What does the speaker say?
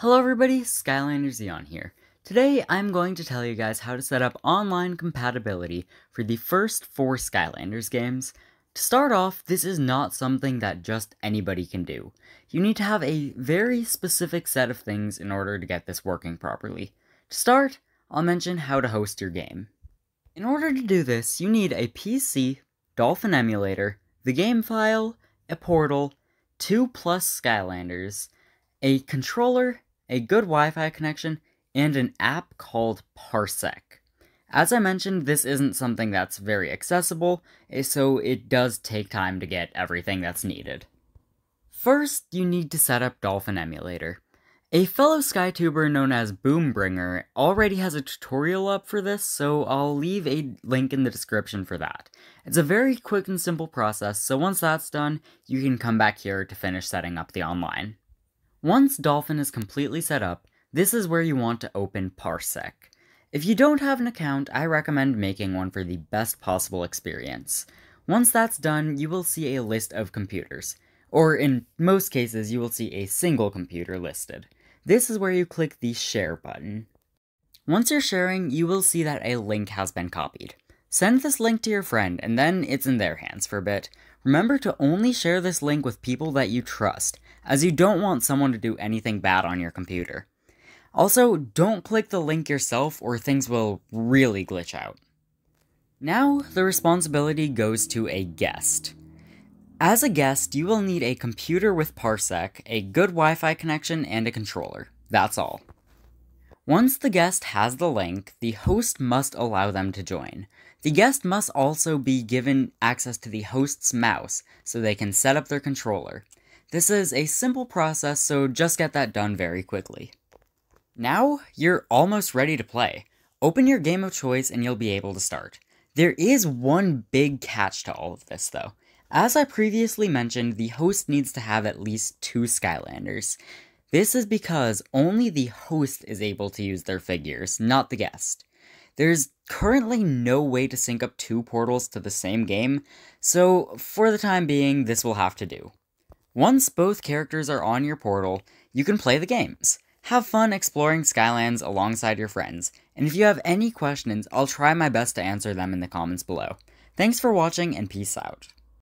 Hello everybody, Skylanders Eon here. Today I'm going to tell you guys how to set up online compatibility for the first four Skylanders games. To start off, this is not something that just anybody can do. You need to have a very specific set of things in order to get this working properly. To start, I'll mention how to host your game. In order to do this, you need a PC, Dolphin emulator, the game file, a portal, two plus Skylanders, a controller, a good Wi-Fi connection, and an app called Parsec. As I mentioned, this isn't something that's very accessible, eh, so it does take time to get everything that's needed. First, you need to set up Dolphin Emulator. A fellow SkyTuber known as Boombringer already has a tutorial up for this, so I'll leave a link in the description for that. It's a very quick and simple process, so once that's done, you can come back here to finish setting up the online. Once Dolphin is completely set up, this is where you want to open Parsec. If you don't have an account, I recommend making one for the best possible experience. Once that's done, you will see a list of computers, or in most cases, you will see a single computer listed. This is where you click the Share button. Once you're sharing, you will see that a link has been copied. Send this link to your friend, and then it's in their hands for a bit. Remember to only share this link with people that you trust, as you don't want someone to do anything bad on your computer. Also, don't click the link yourself or things will really glitch out. Now, the responsibility goes to a guest. As a guest, you will need a computer with Parsec, a good Wi-Fi connection, and a controller. That's all. Once the guest has the link, the host must allow them to join. The guest must also be given access to the host's mouse so they can set up their controller. This is a simple process, so just get that done very quickly. Now, you're almost ready to play. Open your game of choice and you'll be able to start. There is one big catch to all of this, though. As I previously mentioned, the host needs to have at least two Skylanders. This is because only the host is able to use their figures, not the guest. There's currently no way to sync up two portals to the same game, so for the time being, this will have to do. Once both characters are on your portal, you can play the games. Have fun exploring Skylands alongside your friends, and if you have any questions, I'll try my best to answer them in the comments below. Thanks for watching, and peace out.